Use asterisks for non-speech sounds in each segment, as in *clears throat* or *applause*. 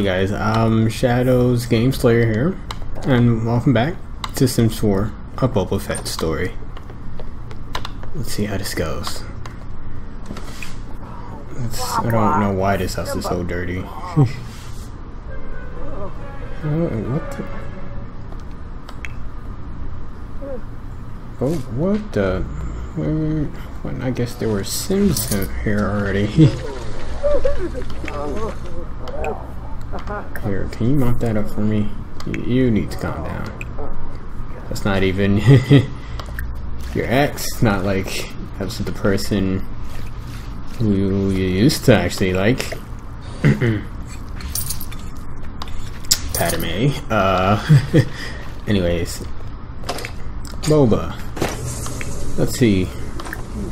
Hey guys, um, Shadows Game Slayer here, and welcome back to Sims 4, a Boba Fett story. Let's see how this goes. It's, I don't know why this house is so dirty. *laughs* oh, what the? Oh, what the? I guess there were Sims here already. *laughs* Here, can you mop that up for me? You, need to calm down. That's not even *laughs* your ex. Not like that's the person who you used to actually like. *clears throat* Padme. Uh. *laughs* anyways, Boba. Let's see.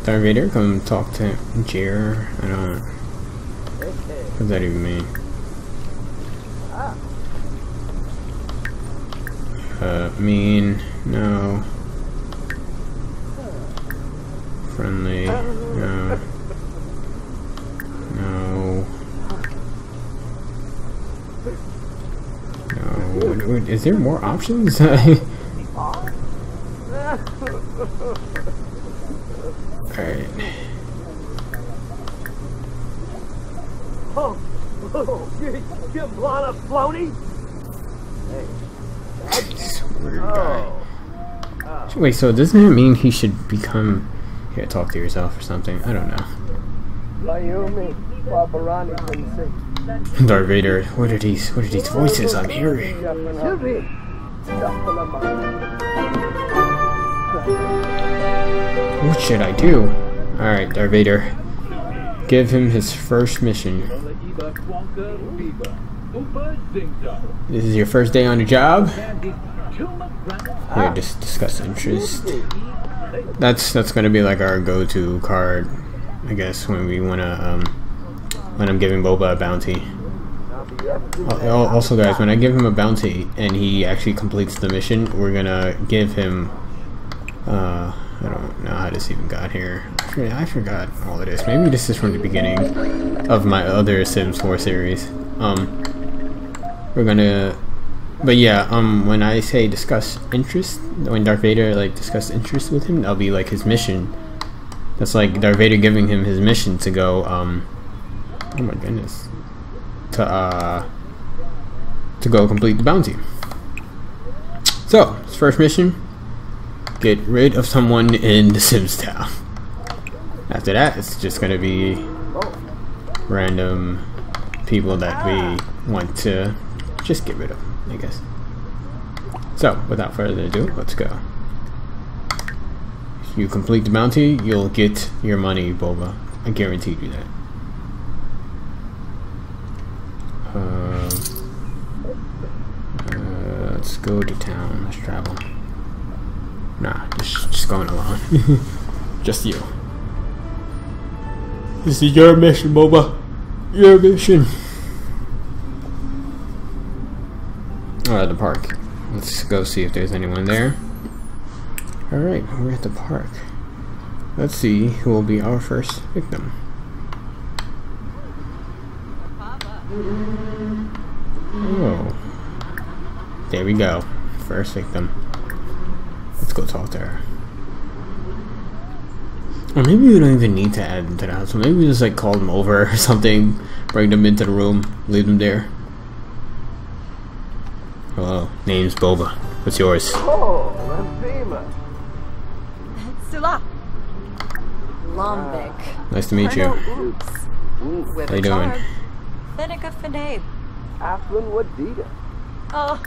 Darth Vader, come talk to Jer. I don't. What does that even mean? Uh, mean, no. Friendly, no. No. No. Is there more options? *laughs* Alright. Oh, oh, *laughs* you, you blonde floaty? Weird oh. guy. Oh. Wait, so doesn't it mean he should become... Here, talk to yourself or something? I don't know. Darth Vader, what are these, what are these voices I'm hearing? What should I do? Alright, Darth Vader. Give him his first mission. This is your first day on the job? Here, just discuss interest. That's that's gonna be like our go-to card, I guess, when we wanna um when I'm giving Boba a bounty. Also, guys, when I give him a bounty and he actually completes the mission, we're gonna give him. Uh, I don't know how this even got here. I forgot all of this. Maybe this is from the beginning of my other Sims 4 series. Um, we're gonna but yeah um when i say discuss interest when darth vader like discuss interest with him that'll be like his mission. That's like darth vader giving him his mission to go um oh my goodness to uh to go complete the bounty. So his first mission get rid of someone in the sims town. After that it's just gonna be random people that we want to just get rid of, I guess. So, without further ado, let's go. If you complete the bounty, you'll get your money, Boba. I guarantee you that. Uh, uh, let's go to town. Let's travel. Nah, just, just going alone. *laughs* just you. This is your mission, Boba. Your mission. Oh, the park. Let's go see if there's anyone there. Alright, we're at the park. Let's see who will be our first victim. Oh. There we go. First victim. Let's go talk to her. Or maybe we don't even need to add them to the house. Maybe we just like call them over or *laughs* something, bring them into the room, leave them there. Hello, name's Boba. What's yours? Oh, Lymphema. Sula. Lombik. Nice to meet you. How you doing? Fenica Fenabe. Aflin Wadida. Oh,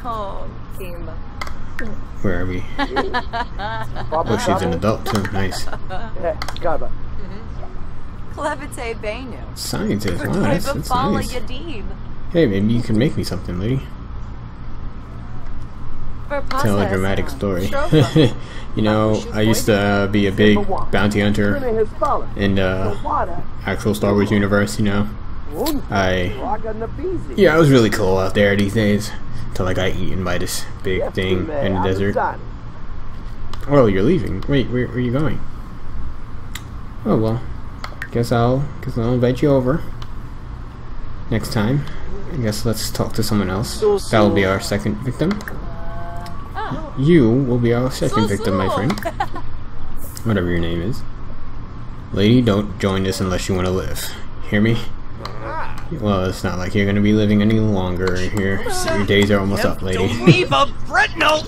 Kima. Where are we? *laughs* Oh, she's an adult too. Nice. Yeah, Garba. Mm-hmm. Clevite Bainu. Scientist. Wow, that's, that's nice. Hey, maybe you can make me something, lady. Tell a dramatic story. *laughs* you know, I used to uh, be a big bounty hunter in the actual Star Wars universe, you know. I... Yeah, it was really cool out there these days. Until I got eaten by this big thing in the desert. Oh, you're leaving. Wait, where, where are you going? Oh, well. Guess I'll, guess I'll invite you over. next time, I guess let's talk to someone else. That will be our second victim. You will be our second victim, my friend. *laughs* Whatever your name is. Lady, don't join us unless you want to live. Hear me? Ah. Well, it's not like you're going to be living any longer here. Your days are almost up, lady. Eva Bretno!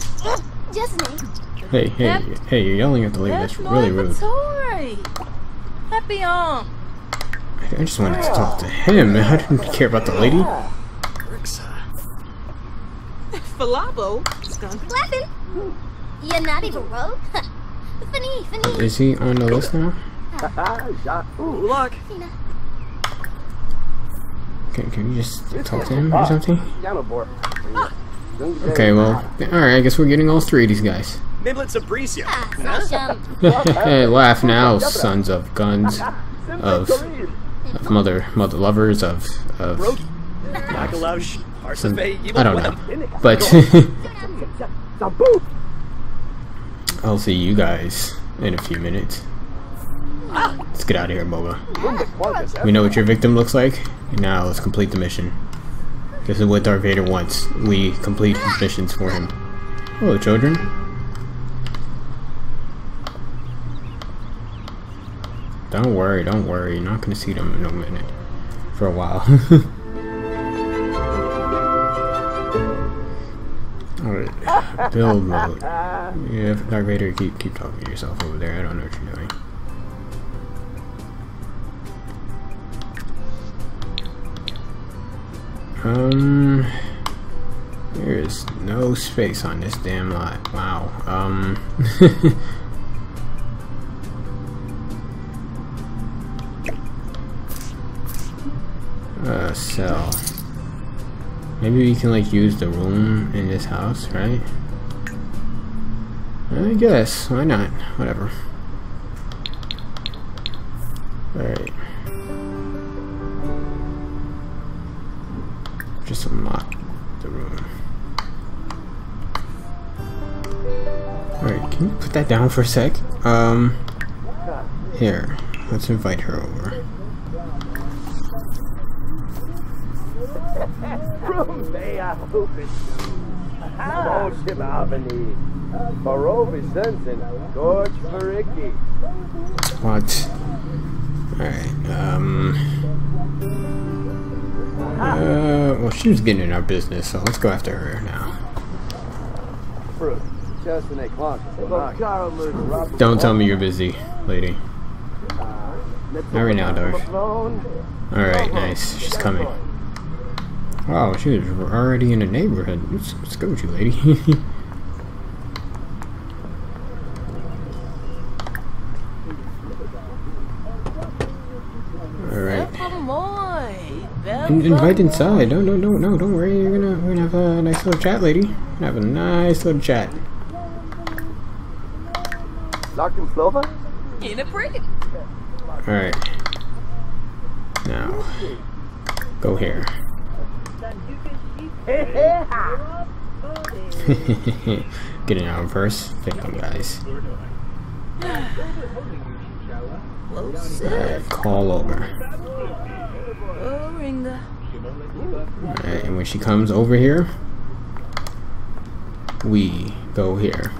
Just me. Hey, hey, hey, you're yelling at the lady. That's really rude. Happy um. on. I just wanted to talk to him. I didn't care about the lady. Falabo? Skunk. Laughing. You're not even rogue. *laughs* funny, funny. Is he on the list now? Ooh, Look. Can, can you just talk to him or something? Okay, well, alright, I guess we're getting all three of these guys. Niblets of Bricia. Ah, *laughs* hey, laugh now, sons of guns, of, of mother, mother lovers, of, of, Makalaush. some, Arsafe. I don't know. But, *laughs* I'll see you guys in a few minutes. Let's get out of here, Boba. We know what your victim looks like, now let's complete the mission. This is what Darth Vader wants. We complete his missions for him. Hello, children. Don't worry, don't worry. You're not gonna see them in a minute. For a while. *laughs* Build mode. Yeah, Darth Vader, keep keep talking to yourself over there. I don't know what you're doing. Um, there is no space on this damn lot. Wow. Um. *laughs* uh, sell. Maybe we can like use the room in this house, right? I guess. Why not? Whatever. Alright. Just unlock the room. Alright, can you put that down for a sec? Um, here, let's invite her over. Avani. Barovi Sensen. George Faricki. What? Alright, um... Uh, well, she was getting in our business, so let's go after her now. Fruit. A clock. Don't tell me you're busy, lady. Not right now, Darth. Alright, nice. She's coming. Wow, she was already in the neighborhood. Let's, let's go with you, lady. *laughs* Alright. In, invite inside. No, no, no, no. Don't worry. You're gonna, we're gonna have a nice little chat, lady. We're gonna have a nice little chat. Locked in Slova? In a brick. Alright. Now, go here. *laughs* Getting out first. Victim, guys. Alright, call over. Alright, and when she comes over here, we go here.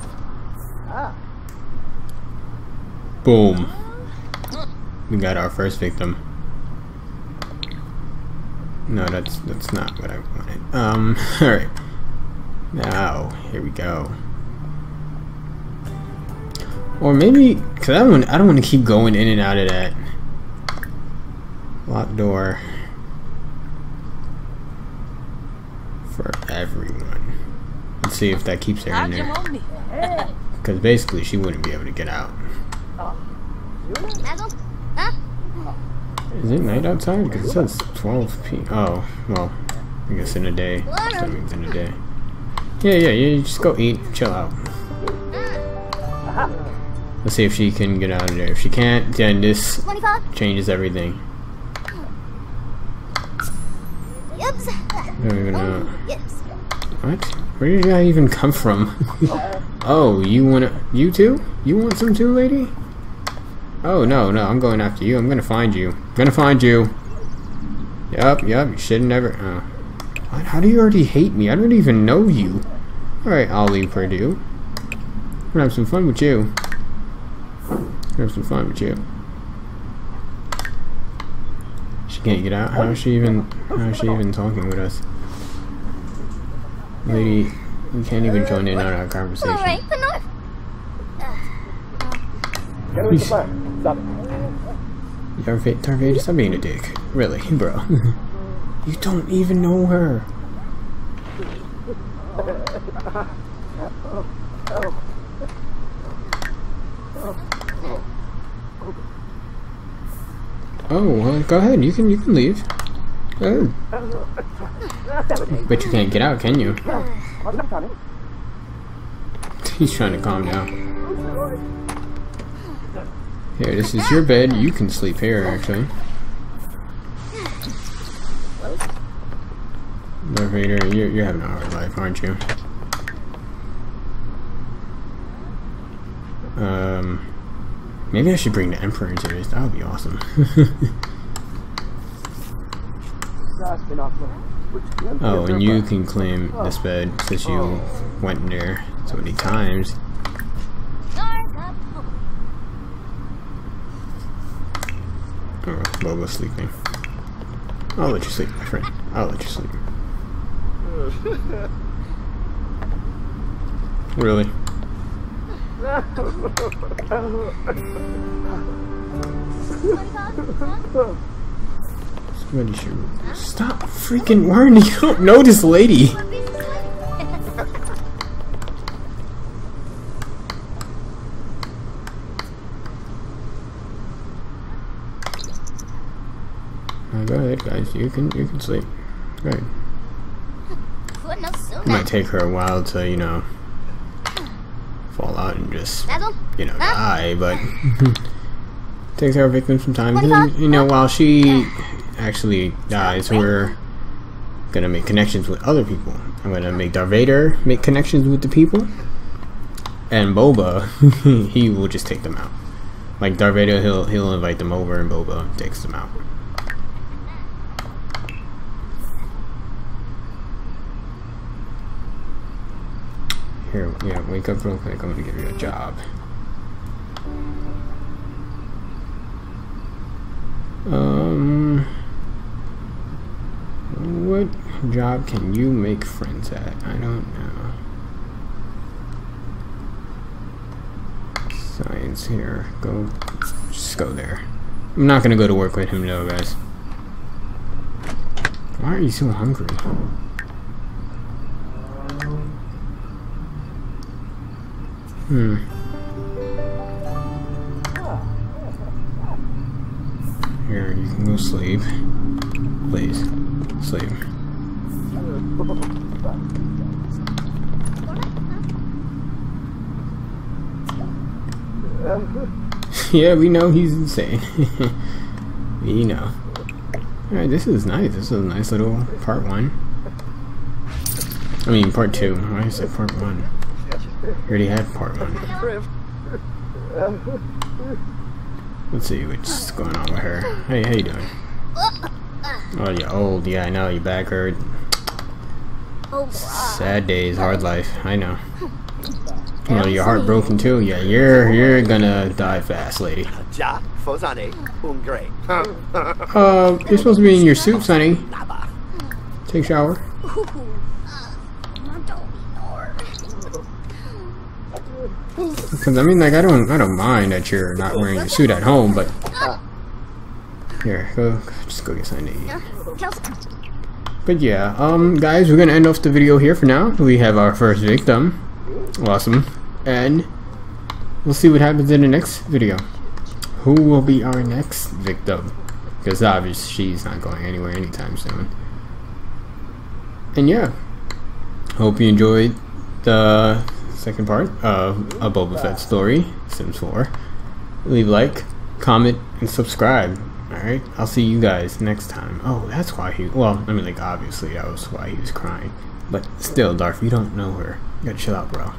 Boom. We got our first victim. No, that's that's not what I wanted. Um, *laughs* alright. Now, here we go. Or maybe, cause I don't, I don't want to keep going in and out of that locked door for everyone. Let's see if that keeps her in there. Because *laughs* basically, she wouldn't be able to get out. Is it night outside? Because it says 12 p. Oh, well, I guess in a day. That means in a day. Yeah, yeah, yeah. Just go eat, chill out. Let's see if she can get out of there. If she can't, then this changes everything. Don't even know. What? Where did I even come from? *laughs* oh, you wanna? You too? You want some too, lady? Oh no, no, I'm going after you. I'm gonna find you. I'm gonna find you. Yup, yup, you should never. Oh. How do you already hate me? I don't even know you. Alright, I'll leave Purdue. We're gonna have some fun with you. Have some fun with you. She can't get out. How is she even? How is she even talking with us? Lady, you can't even join in on our conversation. Alright, the north. Please. Darth Darth Vader, stop being a dick. Really, *laughs* bro. you don't even know her. *laughs* Oh, well, go ahead. You can you can leave. But you can't get out, can you? *laughs* He's trying to calm down. Here, this is your bed. You can sleep here, actually. Vader, you're, you're having a hard life, aren't you? Um, maybe I should bring the Emperor into this. That would be awesome. *laughs* oh, and you can claim this bed since you went in there so many times. Oh, Boba's sleeping. I'll let you sleep, my friend. I'll let you sleep. *laughs* Really? Stop freaking worrying. You don't know this lady. Uh, go ahead, guys. You can you can sleep. Go ahead. It might take her a while to you know fall just you know Huh? die, but *laughs* takes our victims some time. And, you know, while she actually dies, we're gonna make connections with other people. I'm gonna make Darth Vader make connections with the people, and Boba, *laughs* he will just take them out. Like Darth Vader, he'll he'll invite them over, and Boba takes them out. Here, yeah, wake up real quick. I'm gonna give you a job. Um, what job can you make friends at? I don't know. Science here. Go, just go there. I'm not gonna go to work with him though, guys. Why are you so hungry? Hmm. Here, you can go sleep. Please, sleep. *laughs* yeah, we know he's insane. *laughs* you know. Alright, this is nice. This is a nice little part one. I mean, part two. Why is it part one? I already have part one. Let's see what's going on with her. Hey, how you doing? Oh, you old. Yeah, I know. You back hurt. Sad days, hard life. I know. You know, you're heartbroken too. Yeah, you're you're gonna die fast, lady. *laughs* Uh, you're supposed to be in your suit, Sonny. Take shower. *laughs* Because I mean, like, I don't, I don't mind that you're not wearing your suit at home, but here, go, just go get something to eat. But yeah, um, guys, we're gonna end off the video here for now. We have our first victim. Awesome. And we'll see what happens in the next video. Who will be our next victim? Because obviously she's not going anywhere anytime soon. And yeah, hope you enjoyed the second part of a Boba Fett story, Sims 4. Leave like, comment, and subscribe. Alright, I'll see you guys next time. Oh, that's why he. Well, I mean, like, obviously, that was why he was crying. But still, Darth, you don't know her. You gotta chill out, bro.